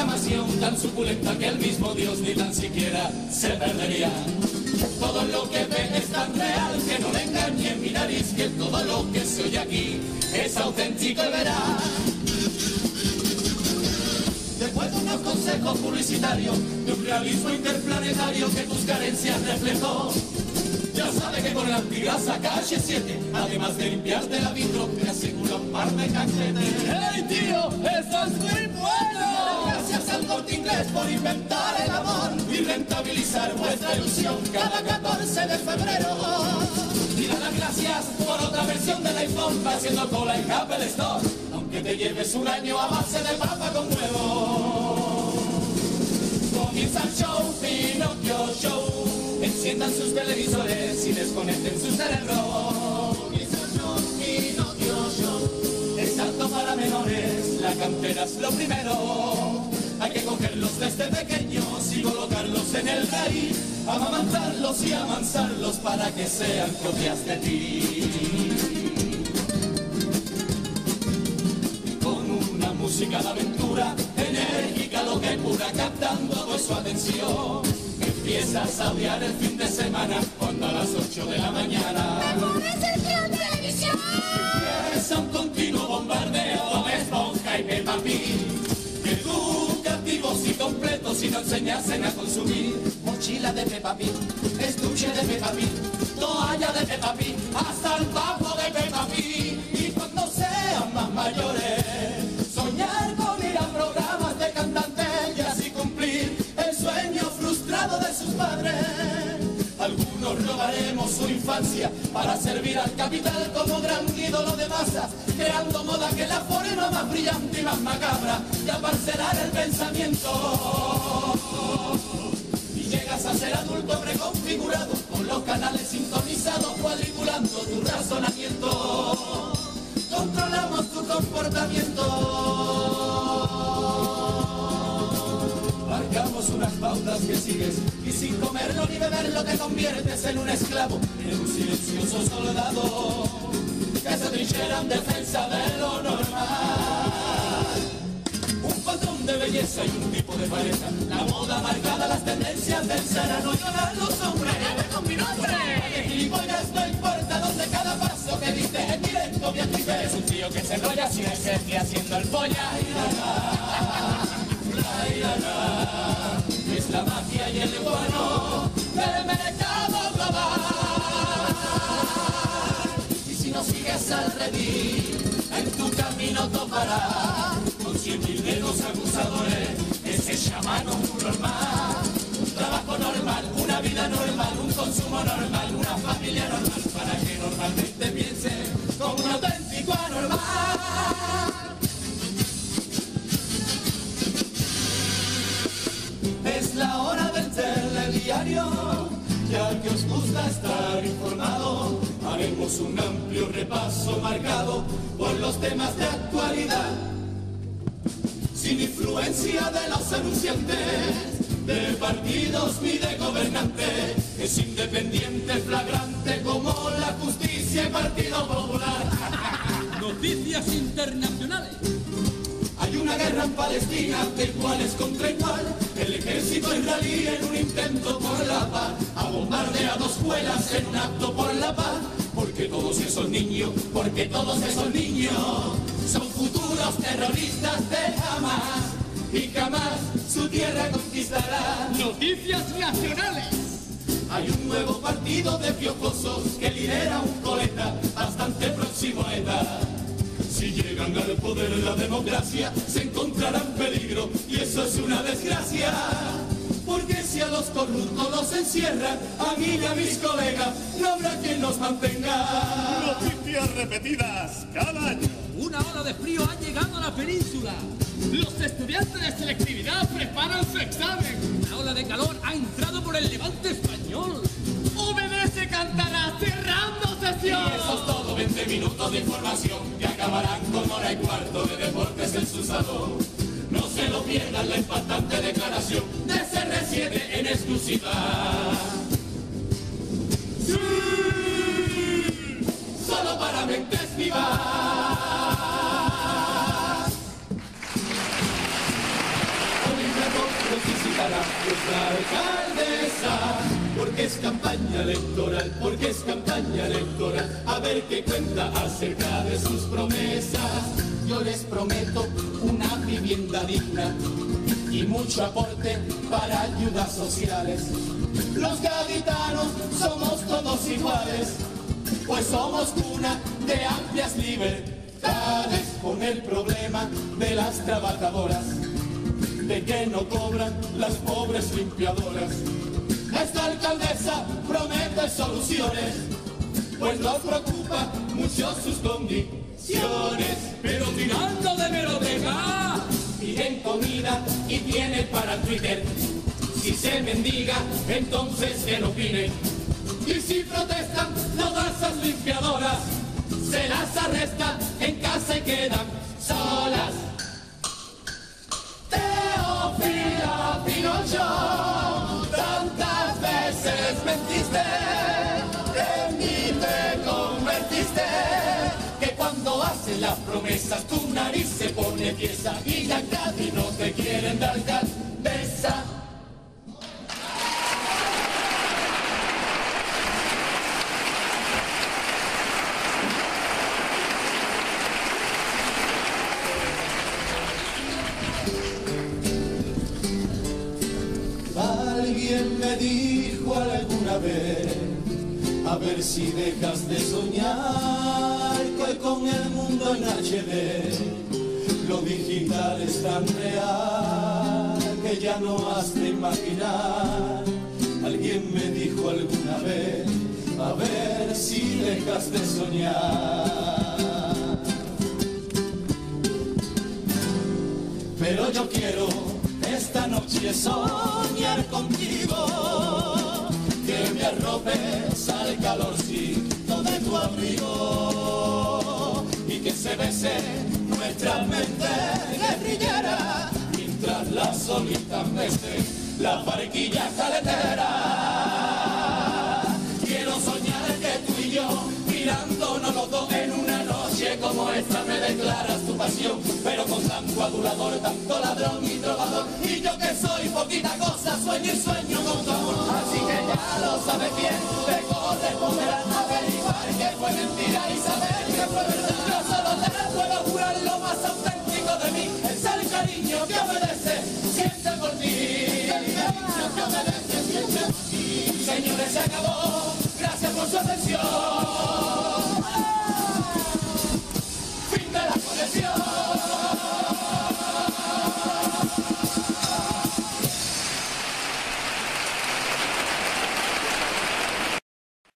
programación tan suculenta que el mismo Dios ni tan siquiera se perdería. Todo lo que ve es tan real que no le engañe mi nariz, que todo lo que se oye aquí es auténtico y veraz. Después de unos consejos publicitarios de un realismo interplanetario que tus carencias reflejó, ya sabe que con la antigrasa KH7, además de limpiarte la vitro, te asegura un par de cachetes. ¡Hey, tío! ¡Eso es muy bueno! Inglés por inventar el amor y rentabilizar vuestra ilusión cada 14 de febrero. Y da las gracias por otra versión del iPhone haciendo cola en Apple Store, aunque te lleves un año a base de papa con huevo. Comienza el show, Pinocchio Show. Enciendan sus televisores y desconecten su cerebro. Comienza el show, Pinocchio Show. Es apto para menores, la cantera es lo primero. Hay que cogerlos desde pequeños y colocarlos en el raíz, amamantarlos y amansarlos para que sean copias de ti. Con una música de aventura, enérgica, lo que pura, captando toda su atención. Empiezas a odiar el fin de semana cuando a las 8 de la mañana es un continuo bombardeo de no enseñasen a consumir mochila de Peppa Pig, estuche de Peppa Pig, toalla de Peppa Pig, hasta el bajo de Peppa Pig. Y cuando sean más mayores, soñar con ir a programas de cantantes y así cumplir el sueño frustrado de sus padres. Algunos robaremos su infancia para servir al capital como gran ídolo de masas, creando moda que la forma más brillante y más macabra y aparcelar el pensamiento. Y llegas a ser adulto preconfigurado, con los canales sintonizados, cuadriculando tu razonamiento. Controlamos tu comportamiento. Marcamos unas pautas que sigues y sin comerlo ni beberlo te conviertes en un esclavo, en un silencioso soldado trinchera en defensa de lo normal. Un patrón de belleza y un tipo de pareja, la moda marcada, las tendencias del Sara, no lloran los hombres. con mi nombre! Gilipollas no importa donde cada paso que diste en directo bien Es un tío que se enrolla sin esencia haciendo el polla y la, toparás Con cien mil dedos acusadores Ese chamano muy normal Un trabajo normal, una vida normal Un consumo normal, una familia normal Para que normalmente piense Como un auténtico anormal Es la hora del telediario, ya que os gusta estar informado, haremos un amplio repaso marcado por los temas de actualidad. Sin influencia de los anunciantes, de partidos ni de gobernantes, es independiente, flagrante como la justicia y Partido Popular. Noticias internacionales. Hay una guerra en Palestina de iguales contra igual. El ejército israelí en un intento por la paz ha bombardeado escuelas en un acto por la paz. Porque todos esos niños, porque todos esos niños son futuros terroristas de Hamas y jamás su tierra conquistará. Noticias nacionales. Hay un nuevo partido de piojosos que lidera un coleta bastante próximo a ETA. Si llegan al poder la democracia, se encontrarán peligro y eso es una desgracia. A los encierran, a mí y a mis colegas, no habrá quien los mantenga. Noticias repetidas cada año. Una ola de frío ha llegado a la península. Los estudiantes de selectividad preparan su examen. La ola de calor ha entrado por el levante español. Obedece cantará cerrando Y sesión. eso es todo, 20 minutos de información que acabarán con hora y cuarto de deportes en su salón. No se lo pierdan la impactante declaración de CR7 en exclusiva. ¡Sí! Solo para mentes vivas. Con alcaldesa, porque es campaña electoral, porque es campaña electoral, a ver qué cuenta acerca de sus promesas. Yo les prometo una vivienda digna y mucho aporte para ayudas sociales. Los gaditanos somos todos iguales, pues somos cuna de amplias libertades con el problema de las trabajadoras de que no cobran las pobres limpiadoras. Esta alcaldesa promete soluciones, pues nos preocupa mucho sus condiciones. Pero tirando de meroteca, piden comida y tiene para Twitter. Si se mendiga, entonces que no opinen. Y si protestan todas esas limpiadoras, se las arresta en casa y quedan solas. Teofila Pinocho, tantas veces mentiste, en mí te convertiste, que cuando haces las promesas tu nariz se pone tiesa y ya casi Alguien me dijo alguna vez, a ver si dejas de soñar, que con el mundo en HD lo digital es tan real que ya no has de imaginar. Alguien me dijo alguna vez, a ver si dejas de soñar. Pero yo quiero esta noche soñar contigo, que me arropes al calorcito de tu abrigo y que se bese nuestra mente guerrillera mientras la solita mece la barquilla caletera. Quiero soñar que tú y yo mirándonos los dos en una noche como esta me declaras tu pasión, pero con tanto adulador, tanto ladrón y trovador, y yo que soy poquita cosa, sueño y sueño con tu amor, así que ya lo sabes bien,